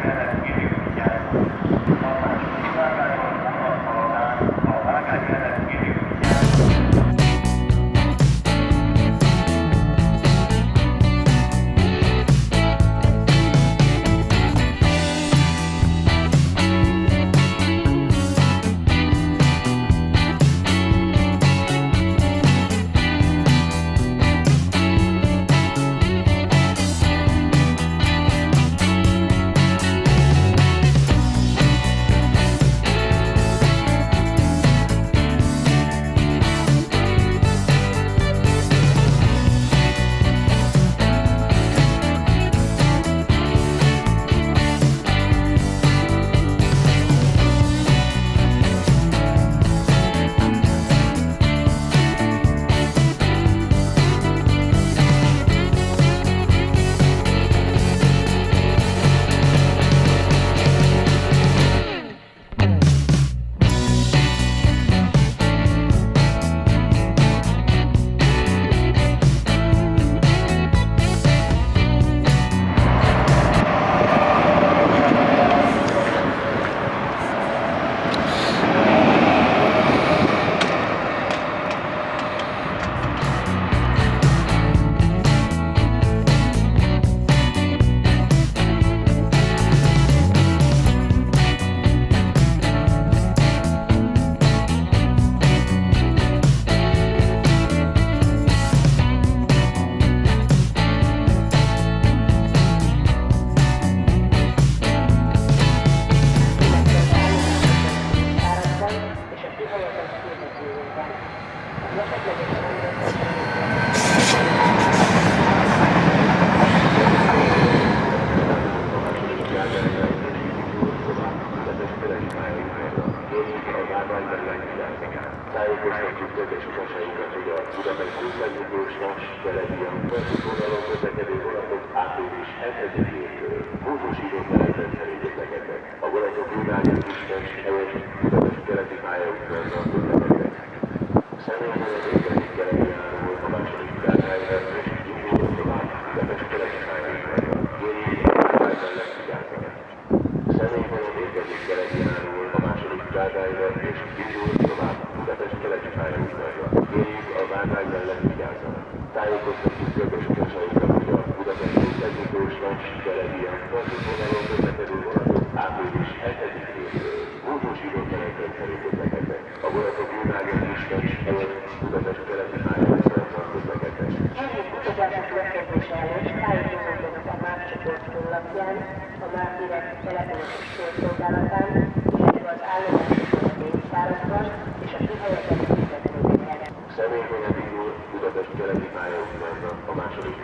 time. Vas, Keletian, vasútvonalon közlekedő vonatok április 7-től módosított menetrendszerű közlekednek. A vonatok Lunánia Kispest helyett Budapest keleti pályaudvarra közlekednek. Személyvonatok egyik keleti járóval a második Károlyra Tájékoztatjuk közös utasaikat, hogy a Budapest Szentmiklós Vas, Keletian vasútvonalon közlekedő vonatok április 7-től módosított menetrendszerű közlekednek. A vonatok Lunánia Kispest helyett Budapest keleti pályaudvarra közlekednek. Egyéb utazások megkezdése előtt tájékozódjanak a MÁV csoport honlapján, a MÁV direkt telefonos szolgálatán, illetve az pénztárakban és a kihelyezett fizetőnél. Személyvonat keleti pályaudvarra a második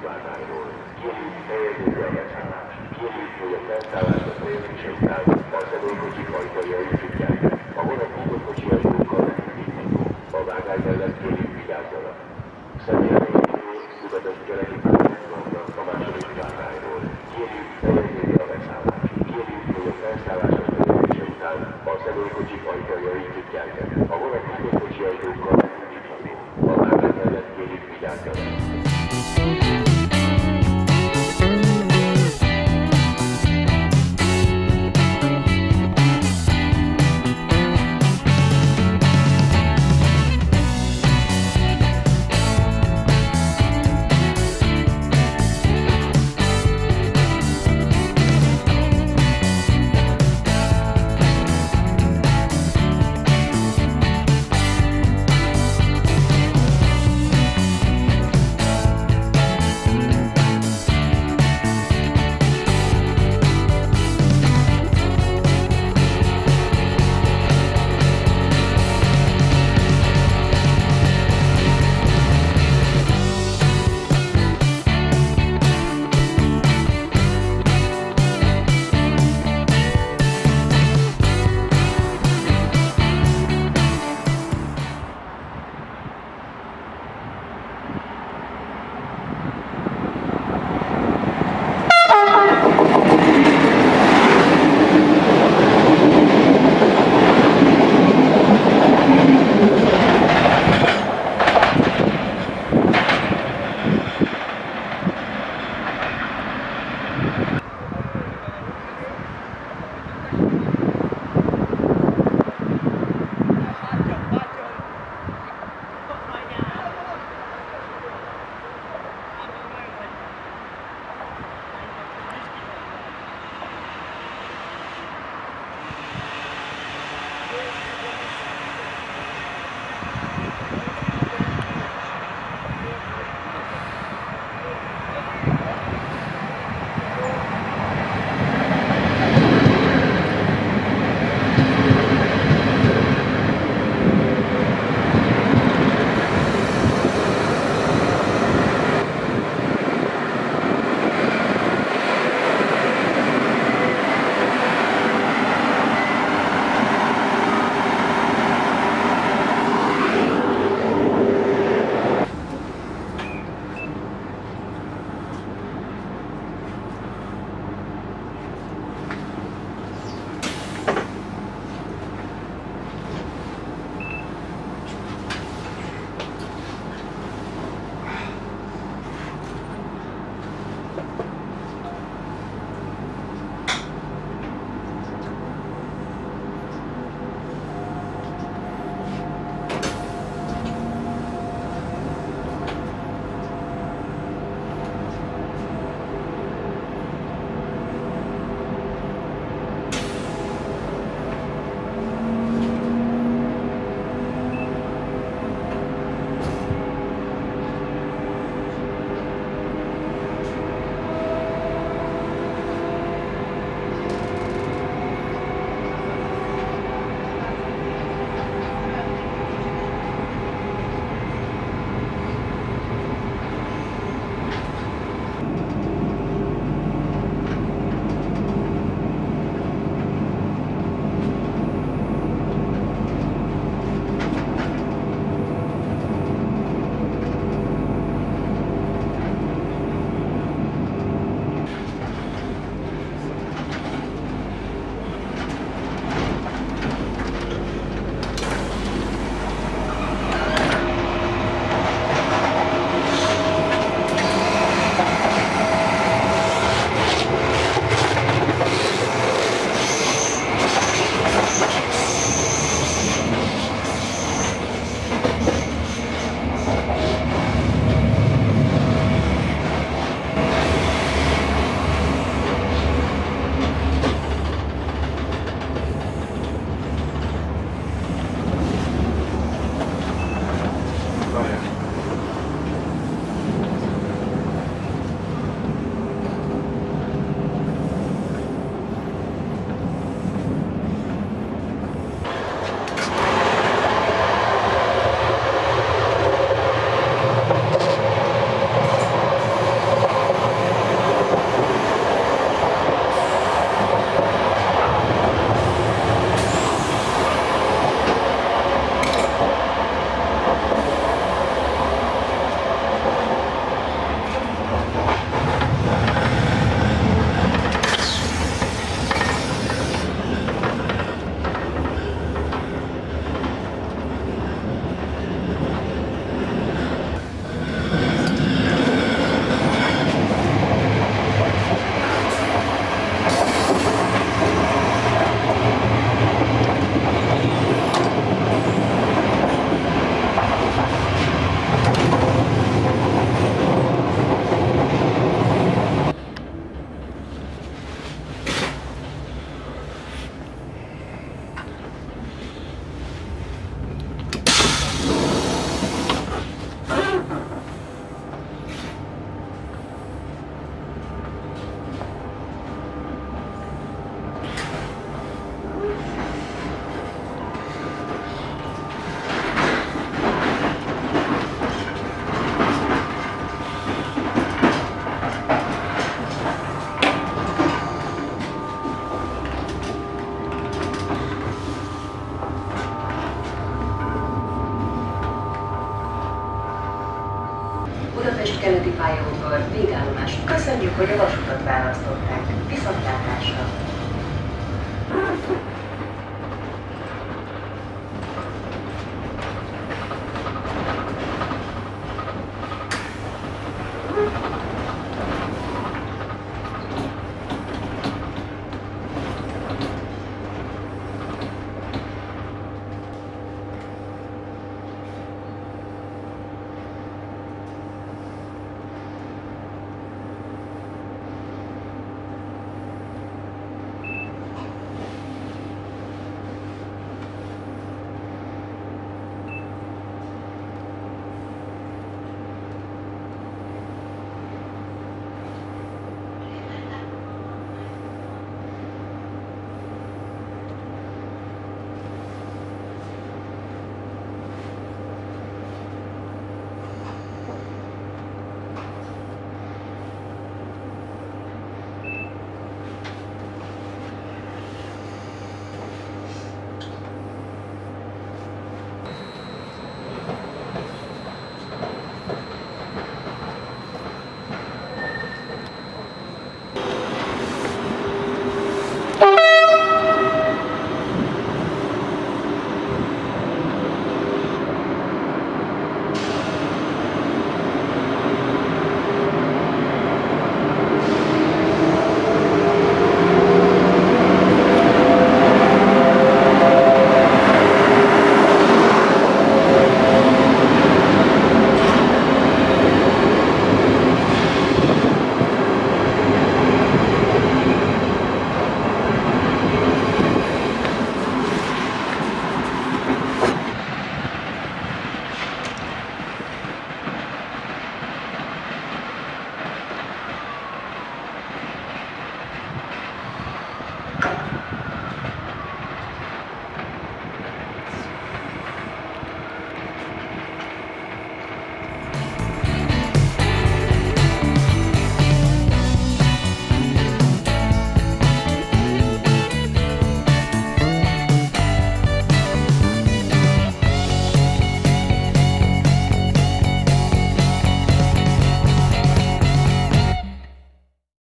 Budapest keleti pályaudvar, végállomás. Köszönjük, hogy a vasutat választották. Viszontlátásra!